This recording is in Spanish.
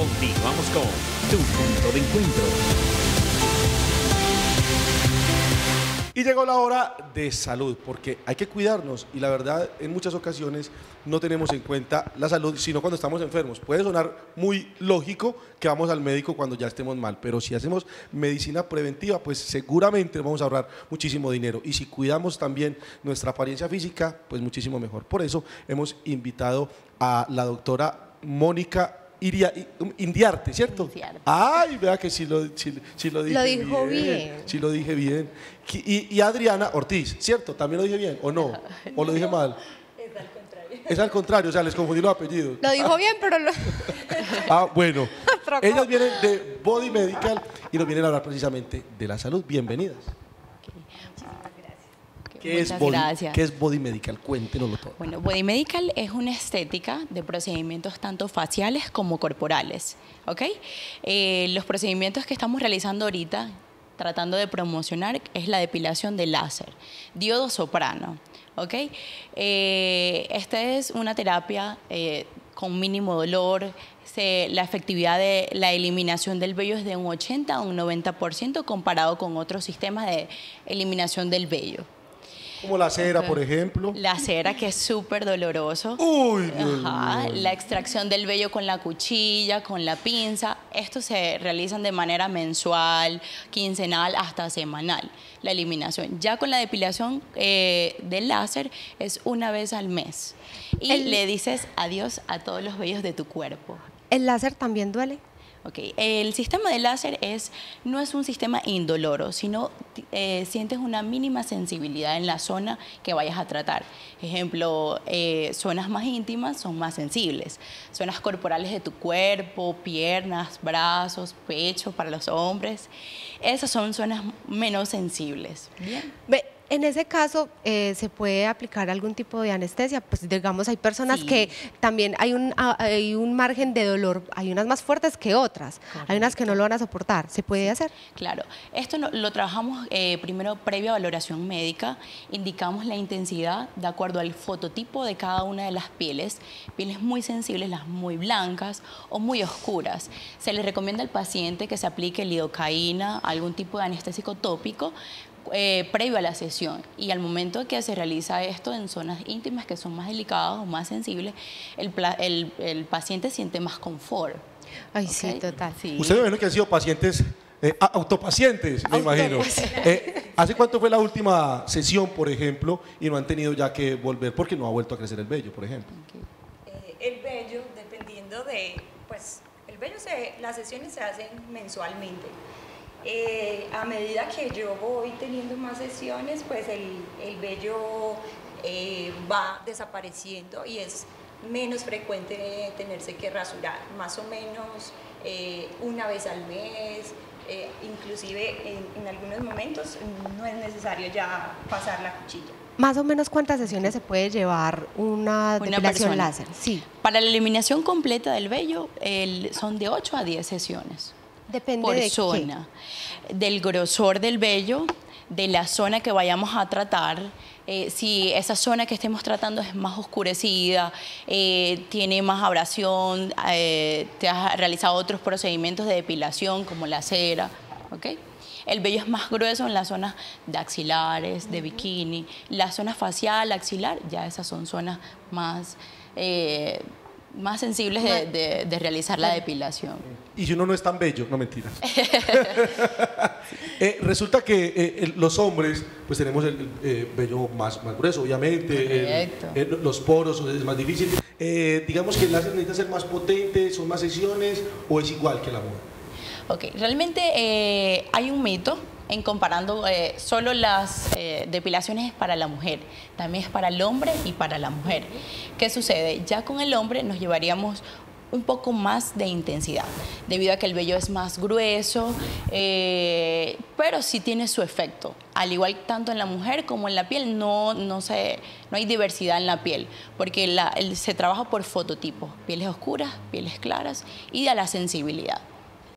Continuamos con Tu Punto de Encuentro. Y llegó la hora de salud, porque hay que cuidarnos y la verdad en muchas ocasiones no tenemos en cuenta la salud, sino cuando estamos enfermos. Puede sonar muy lógico que vamos al médico cuando ya estemos mal, pero si hacemos medicina preventiva, pues seguramente vamos a ahorrar muchísimo dinero. Y si cuidamos también nuestra apariencia física, pues muchísimo mejor. Por eso hemos invitado a la doctora Mónica Iria, Indiarte, ¿cierto? Indiarte. Ay, vea que sí lo, sí, sí lo dije Lo dijo bien. Sí lo dije bien. Y, y Adriana Ortiz, ¿cierto? ¿También lo dije bien o no? ¿O lo dije mal? Es al contrario. Es al contrario, o sea, les confundí los apellidos. Lo dijo bien, pero lo... Ah, bueno. Ellas vienen de Body Medical y nos vienen a hablar precisamente de la salud. Bienvenidas. ¿Qué es, Muchas body, gracias. ¿Qué es Body Medical? Cuéntenoslo todo. Bueno, Body Medical es una estética de procedimientos tanto faciales como corporales, ¿ok? Eh, los procedimientos que estamos realizando ahorita, tratando de promocionar, es la depilación de láser, diodo soprano, ¿ok? Eh, esta es una terapia eh, con mínimo dolor, se- la efectividad de la eliminación del vello es de un 80 a un 90% comparado con otros sistemas de eliminación del vello. Como la cera, por ejemplo. La cera, que es súper doloroso. Uy, Dios Ajá, la extracción del vello con la cuchilla, con la pinza. Estos se realizan de manera mensual, quincenal, hasta semanal, la eliminación. Ya con la depilación eh, del láser es una vez al mes. Y El- le dices adiós a todos los vellos de tu cuerpo. ¿El láser también duele? Ok, El sistema de láser es, no es un sistema indoloro, sino eh, sientes una mínima sensibilidad en la zona que vayas a tratar. Ejemplo, eh, zonas más íntimas son más sensibles. Zonas corporales de tu cuerpo, piernas, brazos, pecho para los hombres. Esas son zonas menos sensibles. Bien. En ese caso, eh, ¿se puede aplicar algún tipo de anestesia? Pues digamos, hay personas Sí. que también hay un, ah, hay un margen de dolor, hay unas más fuertes que otras, hay unas que no lo van a soportar. ¿Se puede hacer? Claro, esto no- lo trabajamos eh, primero previa valoración médica, indicamos la intensidad de acuerdo al fototipo de cada una de las pieles, pieles muy sensibles, las muy blancas o muy oscuras. Se le recomienda al paciente que se aplique lidocaína, algún tipo de anestésico tópico, eh, previo a la sesión y al momento que se realiza esto en zonas íntimas que son más delicadas o más sensibles, el, pla- el- el paciente siente más confort. Ay, sí, ¿ok? total. Sí. Ustedes me imagino que han sido pacientes, eh, autopacientes, me imagino. Eh, ¿Hace cuánto fue la última sesión, por ejemplo, y no han tenido ya que volver porque no ha vuelto a crecer el vello, por ejemplo? Eh, el vello, dependiendo de, pues, el vello, se, las sesiones se hacen mensualmente. Eh, a medida que yo voy teniendo más sesiones, pues el, el vello eh, va desapareciendo y es menos frecuente tenerse que rasurar, más o menos eh, una vez al mes, eh, inclusive en, en algunos momentos no es necesario ya pasar la cuchilla. Más o menos cuántas sesiones se puede llevar una, Una depilación persona. láser. Sí, Para la eliminación completa del vello el- son de 8 a 10 sesiones depende por de qué. zona, del grosor del vello, de la zona que vayamos a tratar. eh, si esa zona que estemos tratando es más oscurecida, eh, tiene más abrasión, eh, te has realizado otros procedimientos de depilación como la cera, ¿ok? El vello es más grueso en las zonas de axilares, de bikini. La zona facial, axilar, ya esas son zonas más, más sensibles de, de- de realizar la depilación. Y si uno no es tan bello, no mentiras. Eh, resulta que eh, los hombres, pues tenemos el, eh, vello más, más grueso, obviamente. el- los poros es más difícil. Eh, digamos que el láser necesita ser más potente, son más sesiones, o es igual que la mujer. Ok, realmente eh, hay un mito en comparando eh, solo las eh, depilaciones para la mujer, también es para el hombre y para la mujer. ¿Qué sucede? Ya con el hombre nos llevaríamos un poco más de intensidad, debido a que el vello es más grueso, eh, pero sí tiene su efecto. Al igual tanto en la mujer como en la piel, no, no, se, no hay diversidad en la piel, porque se trabaja por fototipos, pieles oscuras, pieles claras y a la sensibilidad.